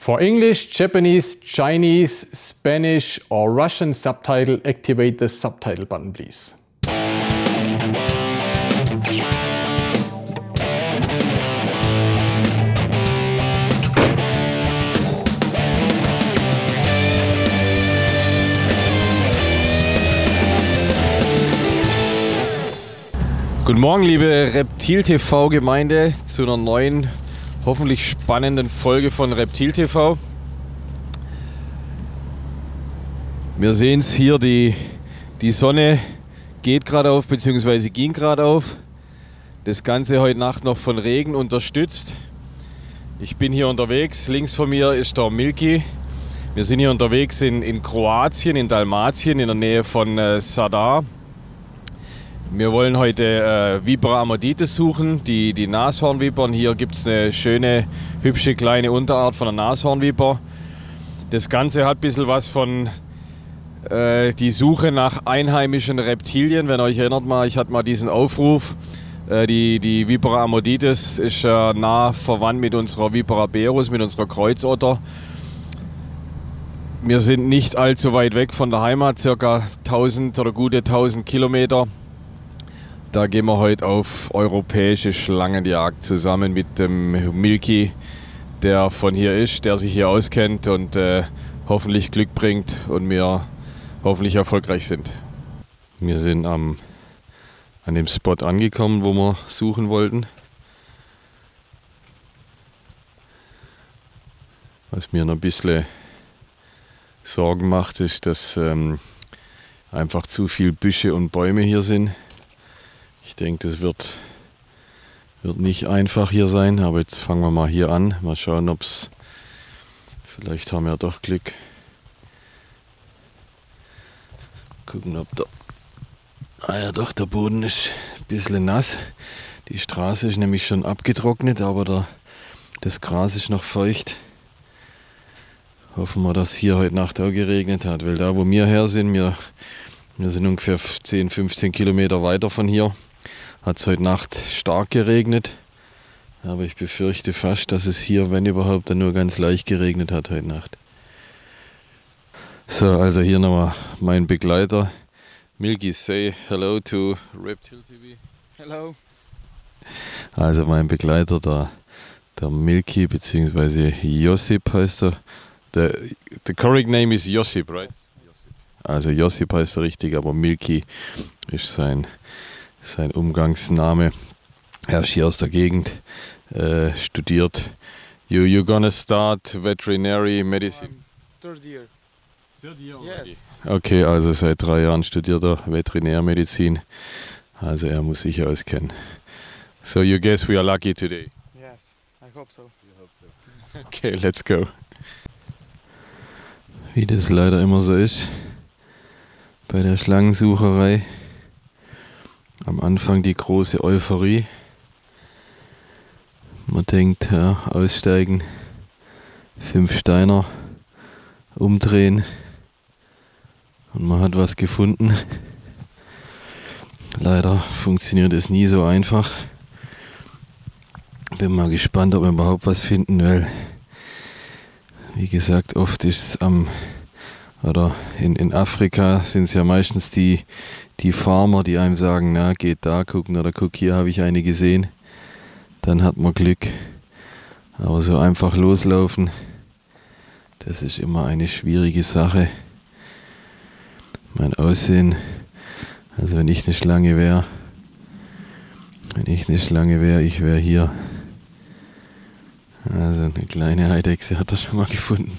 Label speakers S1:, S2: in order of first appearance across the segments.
S1: For English, Japanese, Chinese, Spanish, or Russian subtitle, activate the subtitle button, please.
S2: Guten Morgen, liebe Reptil TV Gemeinde, zu einer neuen, hoffentlich spannenden Folge von Reptil TV. Wir sehen es hier, die, die Sonne geht gerade auf, beziehungsweise ging gerade auf. Das Ganze heute Nacht noch von Regen unterstützt. Ich bin hier unterwegs, links von mir ist der Milky. Wir sind hier unterwegs in, in Kroatien, in Dalmatien, in der Nähe von äh, Sadar. Wir wollen heute äh, Vipera amoditis suchen, die, die Nashornvipern. Hier gibt es eine schöne, hübsche kleine Unterart von der Nashornviper. Das Ganze hat ein bisschen was von äh, die Suche nach einheimischen Reptilien. Wenn ihr euch erinnert mal, ich hatte mal diesen Aufruf. Äh, die, die Vipera amoditis ist äh, nah verwandt mit unserer Vipera berus, mit unserer Kreuzotter. Wir sind nicht allzu weit weg von der Heimat, circa 1000 oder gute 1000 Kilometer. Da gehen wir heute auf europäische Schlangenjagd zusammen mit dem Milky, der von hier ist, der sich hier auskennt und äh, hoffentlich Glück bringt und wir hoffentlich erfolgreich sind. Wir sind am, an dem Spot angekommen, wo wir suchen wollten. Was mir noch ein bisschen Sorgen macht, ist, dass ähm, einfach zu viele Büsche und Bäume hier sind. Ich denke, das wird, wird nicht einfach hier sein, aber jetzt fangen wir mal hier an. Mal schauen, ob es. Vielleicht haben wir doch Glück. Gucken, ob der. Ah ja, doch, der Boden ist ein bisschen nass. Die Straße ist nämlich schon abgetrocknet, aber der, das Gras ist noch feucht. Hoffen wir, dass hier heute Nacht auch geregnet hat, weil da, wo wir her sind, wir, wir sind ungefähr 10, 15 Kilometer weiter von hier hat es heute Nacht stark geregnet. Aber ich befürchte fast, dass es hier, wenn überhaupt, dann nur ganz leicht geregnet hat heute Nacht. So, also hier nochmal mein Begleiter. Milky, say hello to Reptile TV.
S3: Hello.
S2: Also mein Begleiter, der, der Milky, beziehungsweise Josip heißt er. The, the correct name is Josip, right? Also Josip heißt er richtig, aber Milky ist sein sein Umgangsname. Er ist hier aus der Gegend, äh, studiert. You, you're gonna start veterinary medicine?
S3: Third year.
S2: Third year
S3: Yes.
S2: Okay, also seit drei Jahren studiert er Veterinärmedizin. Also er muss sich auskennen. So you guess we are lucky today.
S3: Yes. I hope so.
S2: Okay, let's go. Wie das leider immer so ist bei der Schlangensucherei. Am Anfang die große Euphorie. Man denkt, ja, aussteigen, fünf Steiner umdrehen und man hat was gefunden. Leider funktioniert es nie so einfach. Bin mal gespannt, ob wir überhaupt was finden, weil, wie gesagt, oft ist es am, oder in, in Afrika sind es ja meistens die, die Farmer, die einem sagen, na, geht da gucken oder guck, hier habe ich eine gesehen, dann hat man Glück. Aber so einfach loslaufen, das ist immer eine schwierige Sache. Mein Aussehen, also wenn ich eine Schlange wäre, wenn ich eine Schlange wäre, ich wäre hier. Also eine kleine Eidechse hat er schon mal gefunden.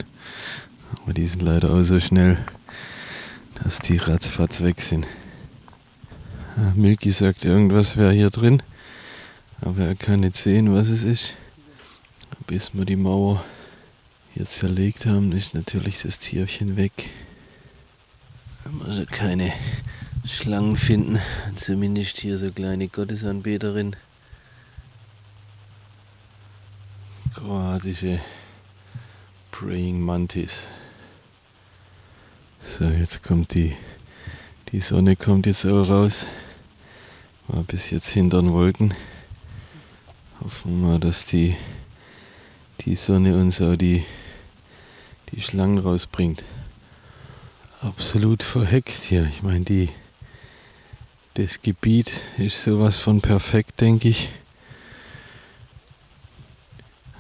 S2: Aber die sind leider auch so schnell, dass die ratzfatz weg sind. Milky sagt, irgendwas wäre hier drin, aber er kann nicht sehen, was es ist. Bis wir die Mauer hier zerlegt haben, ist natürlich das Tierchen weg. Wenn wir also keine Schlangen finden, zumindest hier so kleine Gottesanbeterin. Kroatische Praying Mantis. So, jetzt kommt die, die Sonne kommt jetzt auch raus. War bis jetzt hinter den Wolken. Hoffen wir mal, dass die, die Sonne uns auch die, die Schlangen rausbringt. Absolut verhext hier. Ich meine, die das Gebiet ist sowas von perfekt, denke ich.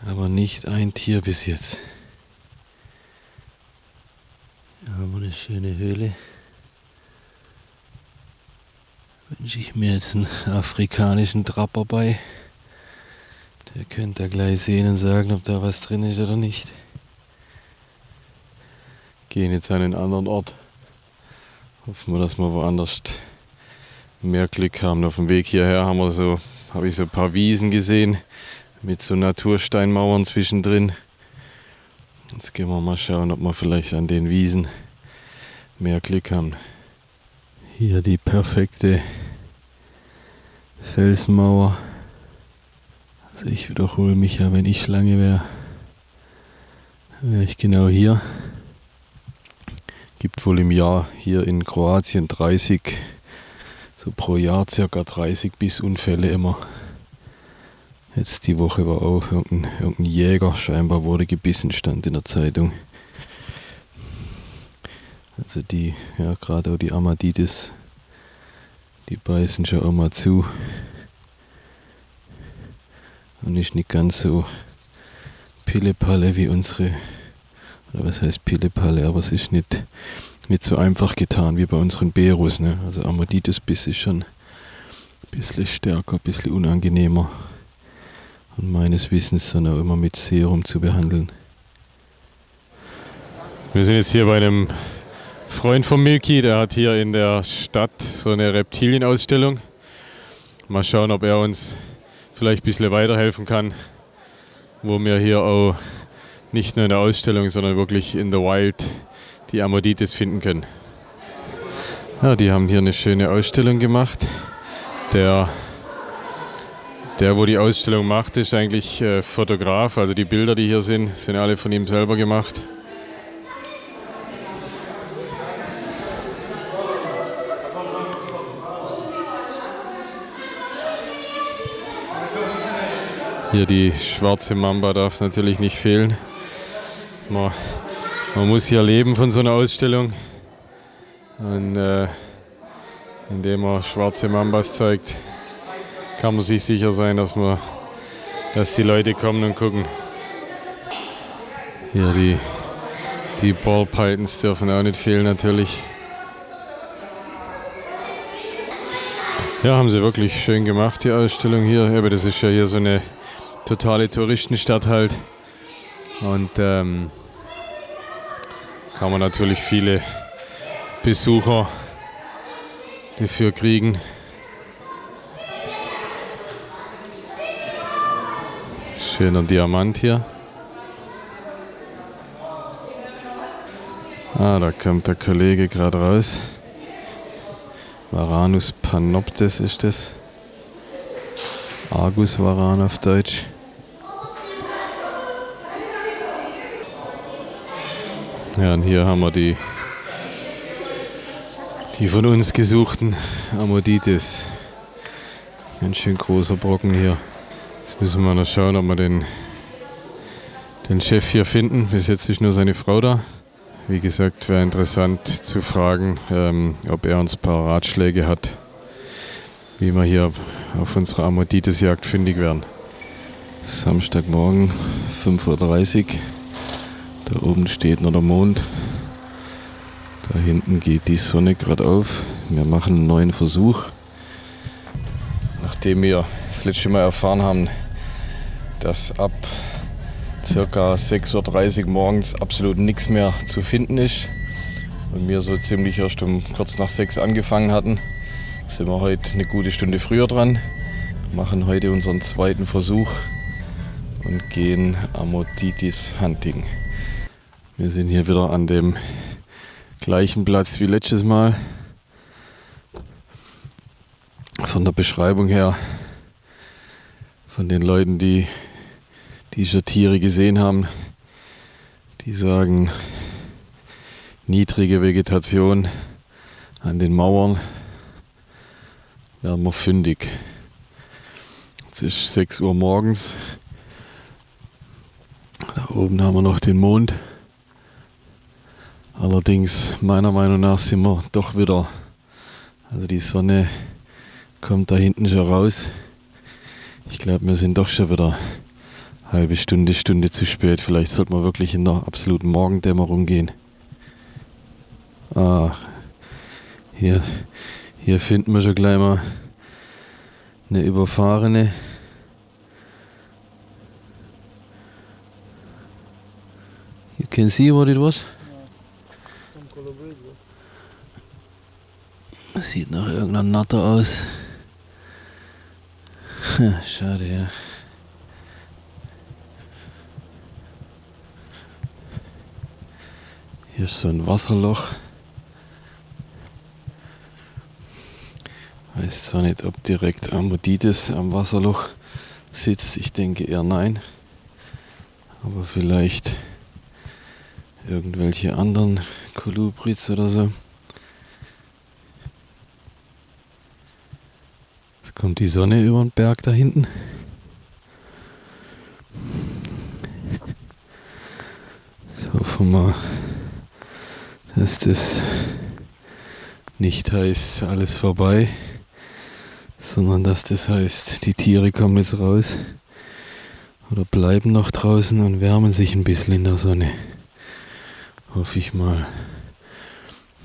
S2: Aber nicht ein Tier bis jetzt. Wir eine schöne Höhle. Wünsche ich mir jetzt einen afrikanischen Trapper bei. Der könnte da gleich sehen und sagen, ob da was drin ist oder nicht. Gehen jetzt an einen anderen Ort. Hoffen wir, dass wir woanders mehr Glück haben. Auf dem Weg hierher haben wir so, habe ich so ein paar Wiesen gesehen mit so Natursteinmauern zwischendrin. Jetzt gehen wir mal schauen, ob wir vielleicht an den Wiesen mehr Glück haben. Hier die perfekte Felsmauer. Also ich wiederhole mich ja, wenn ich Schlange wäre, wäre ich genau hier. Gibt wohl im Jahr hier in Kroatien 30 so pro Jahr circa 30 Bissunfälle immer. Jetzt die Woche war auch irgendein, irgendein Jäger, scheinbar wurde gebissen, stand in der Zeitung. Also die, ja gerade auch die Amaditis, die beißen schon mal zu. Und ist nicht ganz so Pillepalle wie unsere, oder was heißt Pillepalle, aber es ist nicht nicht so einfach getan wie bei unseren Berus. Ne? Also Amaditis-Biss ist schon ein bisschen stärker, ein bisschen unangenehmer. Und meines Wissens dann auch immer mit Serum zu behandeln. Wir sind jetzt hier bei einem Freund von Milky, der hat hier in der Stadt so eine Reptilienausstellung. Mal schauen, ob er uns vielleicht ein bisschen weiterhelfen kann, wo wir hier auch nicht nur in der Ausstellung, sondern wirklich in the Wild die Amoditis finden können. Ja, die haben hier eine schöne Ausstellung gemacht. Der, der wo die Ausstellung macht, ist eigentlich äh, Fotograf. Also die Bilder, die hier sind, sind alle von ihm selber gemacht. Hier die schwarze Mamba darf natürlich nicht fehlen. Man man muss hier leben von so einer Ausstellung. Und äh, indem man schwarze Mambas zeigt, kann man sich sicher sein, dass, man, dass die Leute kommen und gucken. Hier die, die Ball Pythons dürfen auch nicht fehlen natürlich. Ja, haben sie wirklich schön gemacht, die Ausstellung hier. Aber das ist ja hier so eine totale Touristenstadt halt. Und ähm, kann man natürlich viele Besucher dafür kriegen. Schöner Diamant hier. Ah, da kommt der Kollege gerade raus. Varanus panoptes ist das. Argus Varan auf Deutsch. Ja, und hier haben wir die, die von uns gesuchten Amoditis. Ein schön großer Brocken hier. Jetzt müssen wir noch schauen, ob wir den, den Chef hier finden. Bis jetzt ist nur seine Frau da. Wie gesagt, wäre interessant zu fragen, ähm, ob er uns ein paar Ratschläge hat, wie wir hier auf unserer Amoditis-Jagd fündig werden. Samstagmorgen, 5.30 Uhr. Da oben steht noch der Mond. Da hinten geht die Sonne gerade auf. Wir machen einen neuen Versuch. Nachdem wir das letzte Mal erfahren haben, dass ab ca. 6.30 Uhr morgens absolut nichts mehr zu finden ist und wir so ziemlich erst um kurz nach 6 angefangen hatten, sind wir heute eine gute Stunde früher dran, machen heute unseren zweiten Versuch und gehen Amoditis Hunting. Wir sind hier wieder an dem gleichen Platz wie letztes Mal. Von der Beschreibung her, von den Leuten, die diese Tiere gesehen haben, die sagen, niedrige Vegetation an den Mauern, werden wir fündig. Es ist 6 Uhr morgens. Da oben haben wir noch den Mond Allerdings, meiner Meinung nach, sind wir doch wieder. Also die Sonne kommt da hinten schon raus. Ich glaube, wir sind doch schon wieder halbe Stunde, Stunde zu spät. Vielleicht sollte man wirklich in der absoluten Morgendämmerung gehen. Ah, hier, hier finden wir schon gleich mal eine überfahrene. You can see what it was? Sieht nach irgendeiner Natter aus. Schade, ja. Hier ist so ein Wasserloch. Weiß zwar nicht, ob direkt Amoditis am Wasserloch sitzt. Ich denke eher nein. Aber vielleicht irgendwelche anderen Kolubrids oder so. Kommt die Sonne über den Berg da hinten. So, hoffen wir, dass das nicht heißt, alles vorbei, sondern dass das heißt, die Tiere kommen jetzt raus oder bleiben noch draußen und wärmen sich ein bisschen in der Sonne. Hoffe ich mal.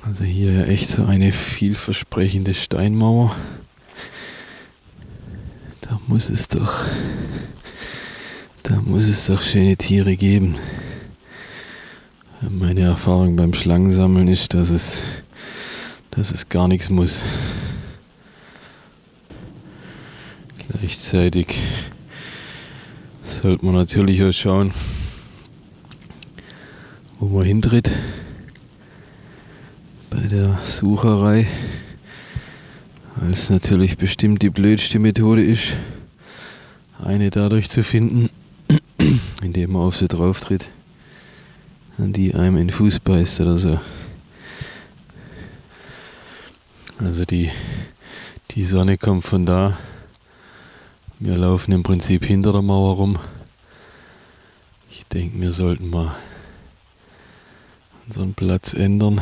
S2: Also hier echt so eine vielversprechende Steinmauer. Da muss es doch, da muss es doch schöne Tiere geben. Meine Erfahrung beim Schlangensammeln ist, dass es, dass es gar nichts muss. Gleichzeitig sollte man natürlich auch schauen, wo man hintritt bei der Sucherei, weil es natürlich bestimmt die blödste Methode ist, eine dadurch zu finden, indem man auf sie drauf tritt, die einem in den Fuß beißt oder so. Also die, die Sonne kommt von da. Wir laufen im Prinzip hinter der Mauer rum. Ich denke, wir sollten mal unseren Platz ändern.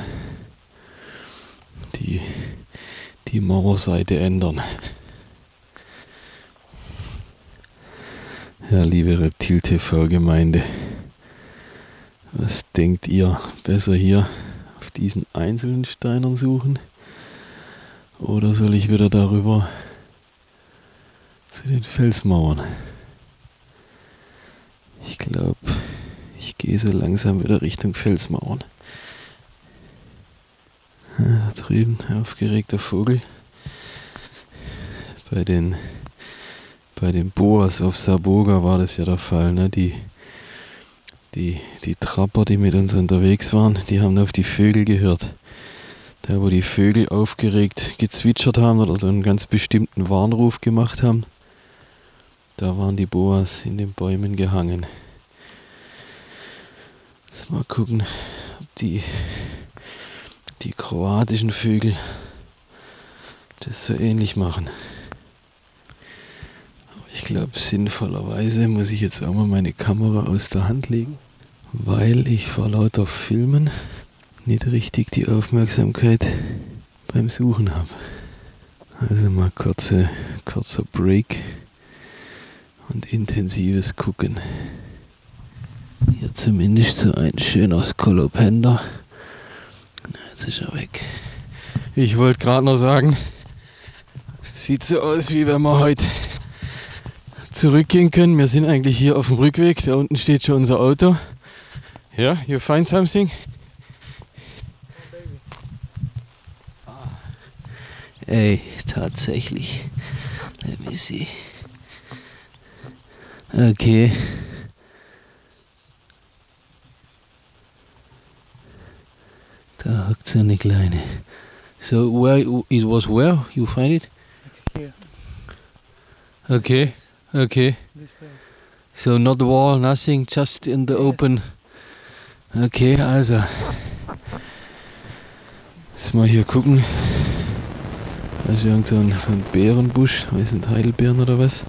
S2: Die, die Mauerseite ändern. Ja, liebe Reptil-TV-Gemeinde, was denkt ihr? Besser hier auf diesen einzelnen Steinern suchen? Oder soll ich wieder darüber zu den Felsmauern? Ich glaube, ich gehe so langsam wieder Richtung Felsmauern. Drüben, aufgeregter Vogel. Bei den, bei den Boas auf Saboga war das ja der Fall. Ne? Die, die, die Trapper, die mit uns unterwegs waren, die haben auf die Vögel gehört. Da, wo die Vögel aufgeregt gezwitschert haben oder so einen ganz bestimmten Warnruf gemacht haben, da waren die Boas in den Bäumen gehangen. Jetzt mal gucken, ob die die kroatischen Vögel das so ähnlich machen. Aber ich glaube, sinnvollerweise muss ich jetzt auch mal meine Kamera aus der Hand legen, weil ich vor lauter Filmen nicht richtig die Aufmerksamkeit beim Suchen habe. Also mal kurze, kurzer Break und intensives Gucken. Hier zumindest so ein schöner Skolopender. Jetzt ist er weg. Ich wollte gerade noch sagen, sieht so aus, wie wenn wir heute zurückgehen können. Wir sind eigentlich hier auf dem Rückweg. Da unten steht schon unser Auto. Ja, yeah, you find something? Ey, tatsächlich. Let me see. Okay. Eine kleine. So where it was where you find it?
S3: Here,
S2: Okay, okay.
S3: this place.
S2: So not the wall, nothing, just in the
S3: Yes.
S2: open. Okay, also. Jetzt mal hier gucken. Da ist irgend so ein, so ein Beerenbusch. Was sind Heidelbeeren oder was?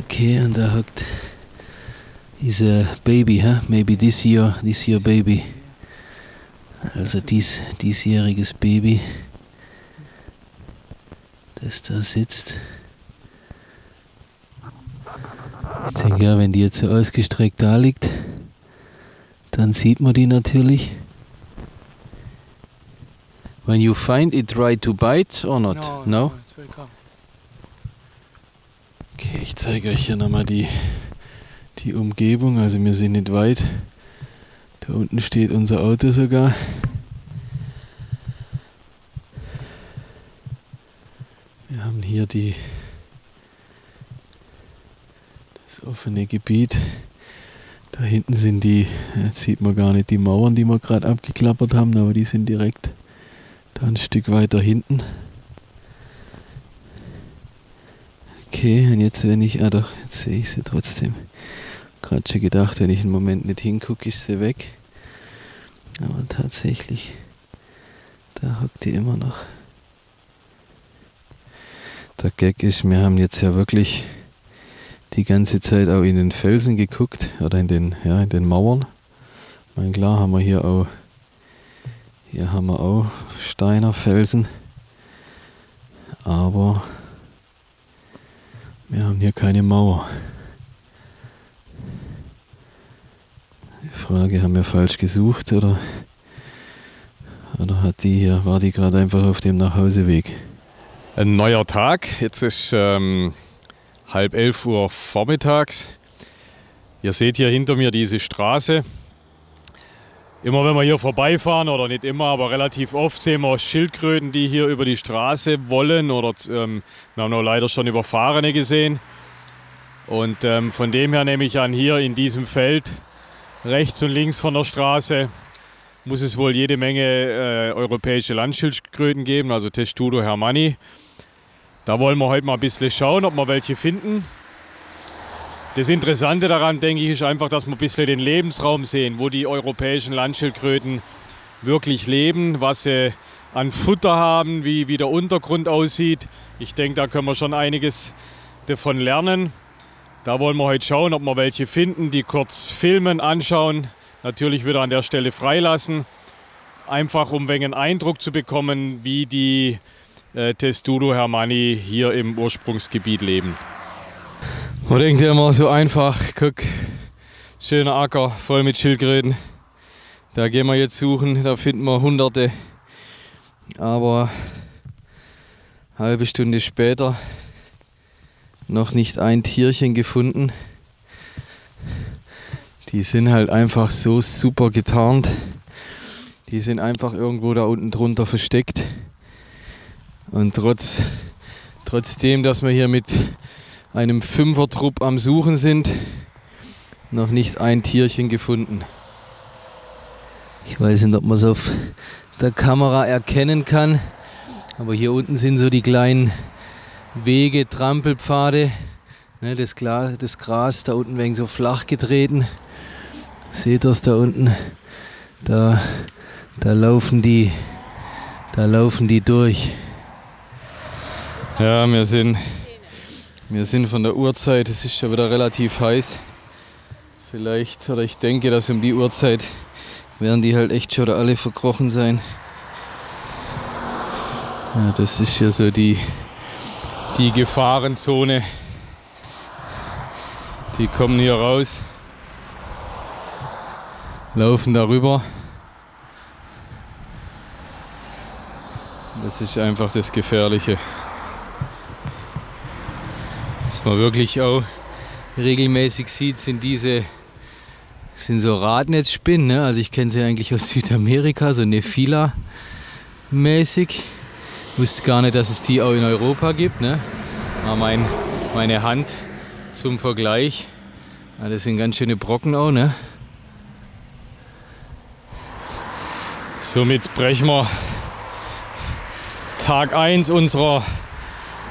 S2: Okay, und da hockt
S4: is a baby, huh? Maybe this year, this year baby. Also dies, diesjähriges Baby, das da sitzt. Ich denke ja, wenn die jetzt so ausgestreckt da liegt, dann sieht man die natürlich. When you find it right to bite or not? No?
S3: it's very calm.
S4: Okay, ich zeige euch hier nochmal die, die Umgebung. Also wir sind nicht weit. Da unten steht unser Auto sogar. Wir haben hier die, das offene Gebiet. Da hinten sind die, jetzt sieht man gar nicht die Mauern, die wir gerade abgeklappert haben, aber die sind direkt da ein Stück weiter hinten. Okay, und jetzt wenn ich, ah doch, jetzt sehe ich sie trotzdem. Gerade schon gedacht, wenn ich einen Moment nicht hingucke, ist sie weg. Aber tatsächlich, da hockt die immer noch. Der Gag ist, wir haben jetzt ja wirklich die ganze Zeit auch in den Felsen geguckt oder in den, ja, in den Mauern. Ich meine, klar haben wir hier auch, hier haben wir auch Steiner Felsen, aber wir haben hier keine Mauer. Frage, haben wir falsch gesucht oder, oder hat die hier, war die gerade einfach auf dem Nachhauseweg?
S2: Ein neuer Tag. Jetzt ist ähm, halb elf Uhr vormittags. Ihr seht hier hinter mir diese Straße. Immer wenn wir hier vorbeifahren, oder nicht immer, aber relativ oft sehen wir Schildkröten, die hier über die Straße wollen. Oder ähm, wir haben auch leider schon Überfahrene gesehen. Und ähm, von dem her nehme ich an, hier in diesem Feld, rechts und links von der Straße, muss es wohl jede Menge äh, europäische Landschildkröten geben, also Testudo hermanni. Da wollen wir heute mal ein bisschen schauen, ob wir welche finden. Das Interessante daran, denke ich, ist einfach, dass wir ein bisschen den Lebensraum sehen, wo die europäischen Landschildkröten wirklich leben, was sie an Futter haben, wie, wie der Untergrund aussieht. Ich denke, da können wir schon einiges davon lernen. Da wollen wir heute schauen, ob wir welche finden, die kurz filmen, anschauen, natürlich wieder an der Stelle freilassen. Einfach um einen Eindruck zu bekommen, wie die äh, Testudo hermanni hier im Ursprungsgebiet leben. Man denkt ja immer so einfach, guck, schöner Acker voll mit Schildkröten. Da gehen wir jetzt suchen, da finden wir hunderte. Aber halbe Stunde später noch nicht ein Tierchen gefunden. Die sind halt einfach so super getarnt. Die sind einfach irgendwo da unten drunter versteckt. Und trotz, trotzdem, dass wir hier mit einem Fünfertrupp am Suchen sind, noch nicht ein Tierchen gefunden.
S4: Ich weiß nicht, ob man es auf der Kamera erkennen kann, aber hier unten sind so die kleinen Wege, Trampelpfade. Ne, das, Glas, das Gras da unten wegen so flach getreten. Seht ihr es da unten? Da, da laufen die, da laufen die durch.
S2: Ja, wir sind, wir sind von der Uhrzeit, es ist schon wieder relativ heiß. Vielleicht, oder ich denke, dass um die Uhrzeit werden die halt echt schon alle verkrochen sein. Ja, das ist ja so die, die Gefahrenzone. Die kommen hier raus, laufen darüber. Das ist einfach das Gefährliche. Was man wirklich auch regelmäßig sieht, sind diese sind so Radnetzspinnen. Ne? Also ich kenne sie eigentlich aus Südamerika, so Nephila mäßig. Wusste gar nicht, dass es die auch in Europa gibt. Ne? Aber mein, meine Hand zum Vergleich. Ja, das sind ganz schöne Brocken auch. Ne? Somit brechen wir Tag 1 unserer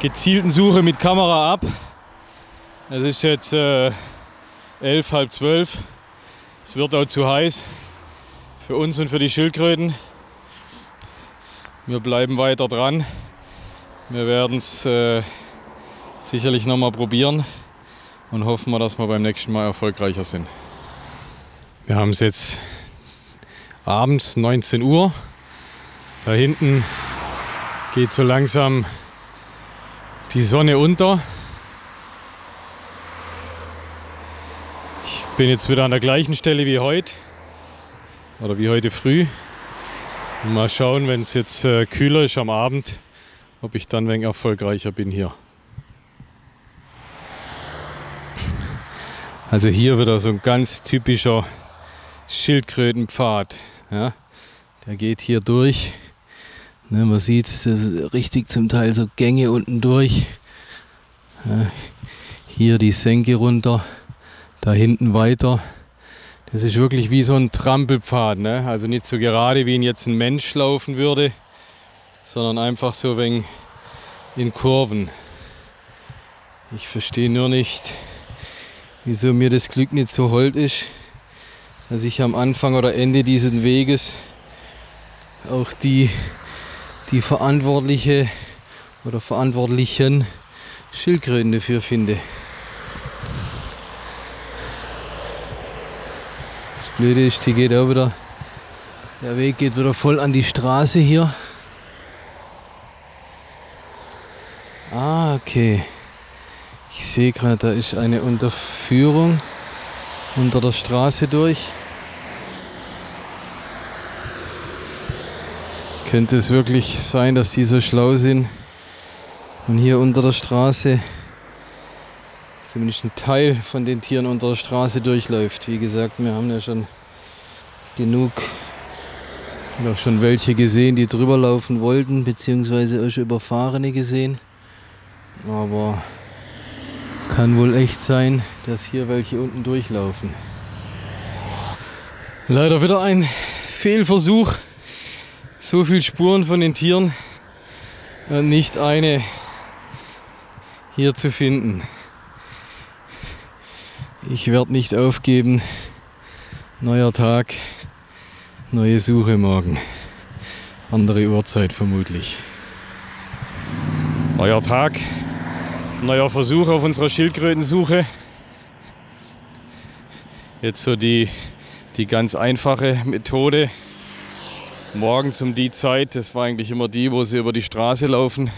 S2: gezielten Suche mit Kamera ab. Es ist jetzt äh, 11, halb 12. Es wird auch zu heiß für uns und für die Schildkröten. Wir bleiben weiter dran. Wir werden es äh, sicherlich nochmal probieren. und hoffen wir, dass wir beim nächsten Mal erfolgreicher sind. Wir haben es jetzt abends 19 Uhr. Da hinten geht so langsam die Sonne unter. Ich bin jetzt wieder an der gleichen Stelle wie heute oder wie heute früh. Mal schauen, wenn es jetzt äh, kühler ist am Abend, ob ich dann wenig erfolgreicher bin hier. Also hier wieder so ein ganz typischer Schildkrötenpfad. Ja. Der geht hier durch. Ne, man sieht es richtig zum Teil so Gänge unten durch. Ja. Hier die Senke runter, da hinten weiter. Das ist wirklich wie so ein Trampelpfad. Ne? Also nicht so gerade, wie ihn jetzt ein Mensch laufen würde, sondern einfach so wegen in Kurven. Ich verstehe nur nicht, wieso mir das Glück nicht so hold ist, dass ich am Anfang oder Ende dieses Weges auch die, die verantwortliche oder verantwortlichen Schildkröten dafür finde. Das Blöde ist, die geht auch wieder, der Weg geht wieder voll an die Straße hier. Ah, okay. Ich sehe gerade, da ist eine Unterführung unter der Straße durch. Könnte es wirklich sein, dass die so schlau sind und hier unter der Straße zumindest ein Teil von den Tieren unter der Straße durchläuft. Wie gesagt, wir haben ja schon genug oder schon welche gesehen, die drüber laufen wollten, beziehungsweise auch schon Überfahrene gesehen. Aber kann wohl echt sein, dass hier welche unten durchlaufen. Leider wieder ein Fehlversuch. So viele Spuren von den Tieren und nicht eine hier zu finden. Ich werde nicht aufgeben. Neuer Tag, neue Suche morgen. Andere Uhrzeit vermutlich. Neuer Tag, neuer Versuch auf unserer Schildkrötensuche. Jetzt so die, die ganz einfache Methode. Morgens um die Zeit, das war eigentlich immer die, wo sie über die Straße laufen.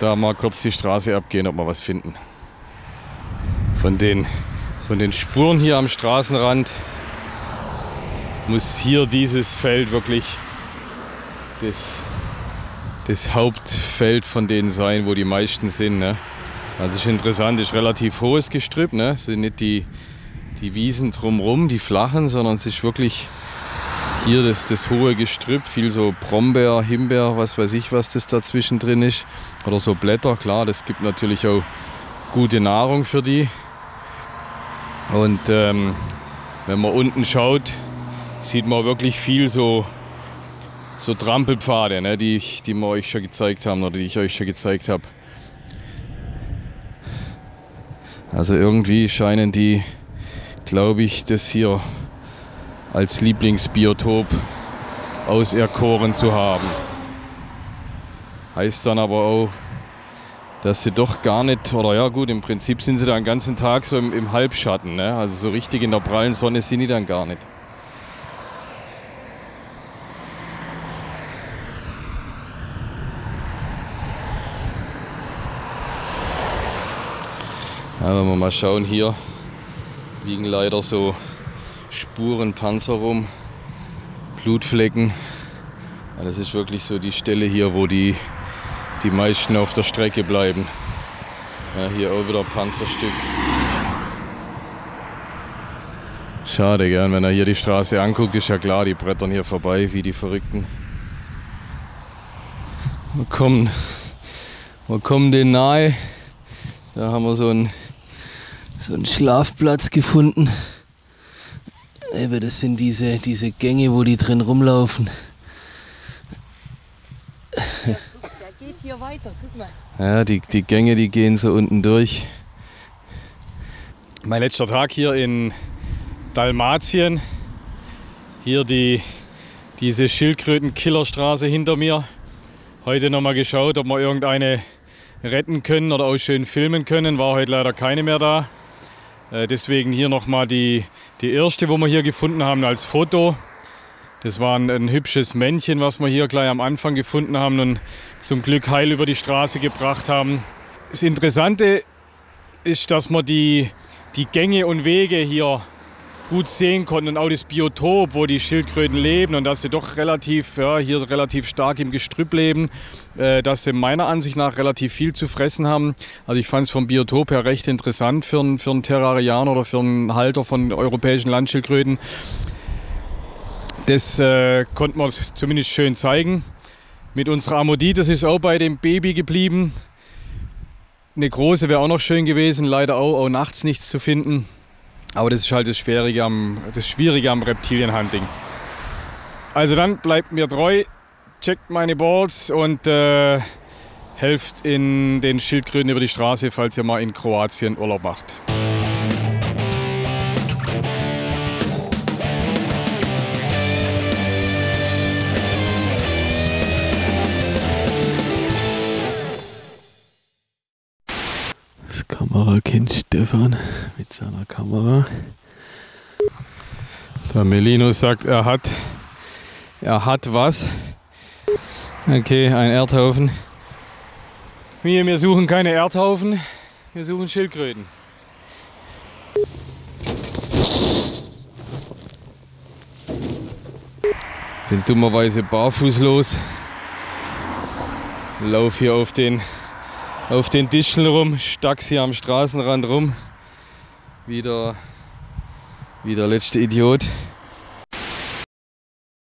S2: Da mal kurz die Straße abgehen, ob wir was finden. Von den, von den Spuren hier am Straßenrand muss hier dieses Feld wirklich das, das Hauptfeld von denen sein, wo die meisten sind. Ne? Also ist interessant, ist relativ hohes Gestrüpp. Ne? Es sind nicht die, die Wiesen drumherum, die flachen, sondern es ist wirklich hier das, das hohe Gestrüpp, viel so Brombeer, Himbeer, was weiß ich, was das dazwischen drin ist. Oder so Blätter, klar, das gibt natürlich auch gute Nahrung für die. Und ähm, wenn man unten schaut, sieht man wirklich viel so, so Trampelpfade, ne, die, ich, die wir euch schon gezeigt haben oder die ich euch schon gezeigt habe. Also irgendwie scheinen die, glaube ich, das hier als Lieblingsbiotop auserkoren zu haben. Heißt dann aber auch, dass sie doch gar nicht, oder ja gut, im Prinzip sind sie dann den ganzen Tag so im, im Halbschatten. Ne? Also so richtig in der prallen Sonne sind die dann gar nicht. Ja, wenn wir mal schauen, hier liegen leider so Spuren, Panzer rum, Blutflecken. Ja, das ist wirklich so die Stelle hier, wo die, die meisten auf der Strecke bleiben. Ja, hier auch wieder Panzerstück. Schade, gern. Wenn er hier die Straße anguckt, ist ja klar, die brettern hier vorbei wie die Verrückten. Wir kommen, wir kommen denen nahe. Da haben wir so einen, so einen Schlafplatz gefunden. Das sind diese, diese Gänge, wo die drin rumlaufen.
S5: Der geht hier weiter, guck mal.
S2: Ja, die, die Gänge, die gehen so unten durch. Mein letzter Tag hier in Dalmatien. Hier die, diese Schildkröten-Killerstraße hinter mir. Heute nochmal geschaut, ob wir irgendeine retten können oder auch schön filmen können. War heute leider keine mehr da. Äh, deswegen hier nochmal die, die erste, wo wir hier gefunden haben als Foto. Das war ein, ein, hübsches Männchen, was wir hier gleich am Anfang gefunden haben und zum Glück heil über die Straße gebracht haben. Das Interessante ist, dass wir die, die Gänge und Wege hier gut sehen konnten und auch das Biotop, wo die Schildkröten leben und dass sie doch relativ, ja, hier relativ stark im Gestrüpp leben, äh, dass sie meiner Ansicht nach relativ viel zu fressen haben. Also ich fand es vom Biotop her recht interessant für einen, für einen Terrarianer oder für einen Halter von europäischen Landschildkröten. Das äh, konnten wir zumindest schön zeigen. Mit unserer Amoditis ist auch bei dem Baby geblieben. Eine große wäre auch noch schön gewesen, leider auch, auch nachts nichts zu finden. Aber das ist halt das Schwierige am, das Schwierige am Reptilienhunting. Also dann bleibt mir treu, checkt meine Balls und äh, helft in den Schildkröten über die Straße, falls ihr mal in Kroatien Urlaub macht.
S4: Kamerakind Stefan mit seiner Kamera.
S2: Der Melinus sagt, er hat, er hat was. Okay, ein Erdhaufen. Wir, wir suchen keine Erdhaufen, wir suchen Schildkröten. Bin dummerweise barfuß los. Lauf hier auf den, auf den Discheln rum, stacks hier am Straßenrand rum. Wieder wie der letzte Idiot.